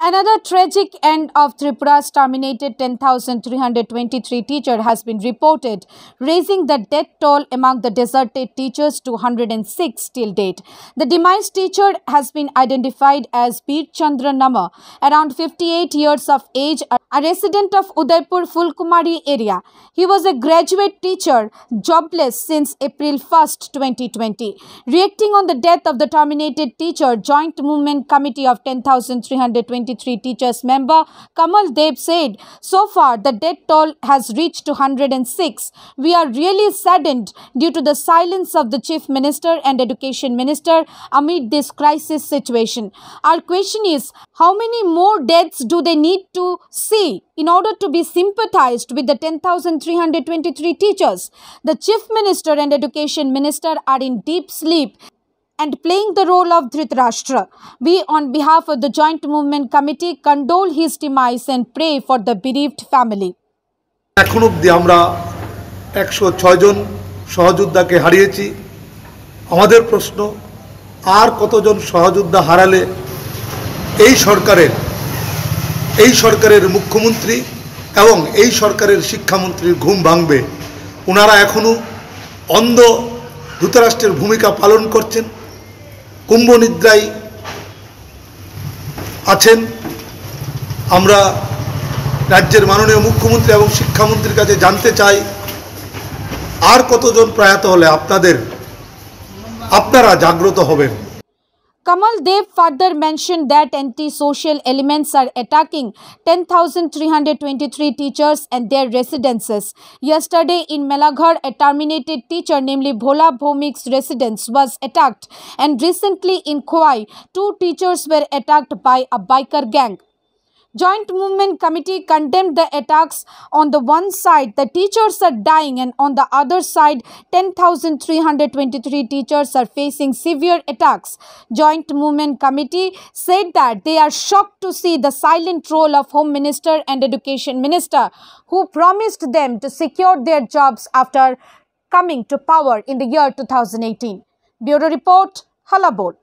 Another tragic end of Tripura's terminated 10,323 teacher has been reported, raising the death toll among the deserted teachers to 106 till date. The demise teacher has been identified as Bir Chandra Nama, around 58 years of age, a resident of Udaipur Fulkumari area. He was a graduate teacher, jobless since April 1st, 2020. Reacting on the death of the terminated teacher, Joint Movement Committee of 10,323 23 teachers member Kamal Deb said, so far the death toll has reached 206. We are really saddened due to the silence of the Chief Minister and Education Minister amid this crisis situation. Our question is, how many more deaths do they need to see in order to be sympathized with the 10,323 teachers? The Chief Minister and Education Minister are in deep sleep and playing the role of Dhritarashtra. We, on behalf of the Joint Movement Committee, condole his demise and pray for the bereaved family. এখন অবধি আমরা একশো ছয়জন সহযোদ্ধাকে হারিয়েছি আমাদের প্রশ্ন আর কতজন সহযোদ্ধা হারালে এই সরকারের এই সরকারের মুখ্যমন্ত্রী এবং এই সরকারের শিক্ষামন্ত্রীর ঘুম ভাঙবে ওনারা এখনও অন্ধ ধৃতরাষ্ট্রের ভূমিকা পালন করছেন কুম্ভনিদ্রায় আছেন। আমরা রাজ্যের মাননীয় মুখ্যমন্ত্রী এবং শিক্ষামন্ত্রীর কাছে জানতে চাই, আর কতজন প্রয়াত হলে আপনাদের, আপনারা জাগ্রত হবেন? Kamal Deb further mentioned that anti-social elements are attacking 10,323 teachers and their residences. Yesterday in Melaghar, a terminated teacher, namely Bhola Bhomik's residence, was attacked. And recently in Khowai, two teachers were attacked by a biker gang. Joint Movement Committee condemned the attacks. On the one side, the teachers are dying, and on the other side, 10,323 teachers are facing severe attacks. Joint Movement Committee said that they are shocked to see the silent role of Home Minister and Education Minister, who promised them to secure their jobs after coming to power in the year 2018. Bureau Report, Hallabol.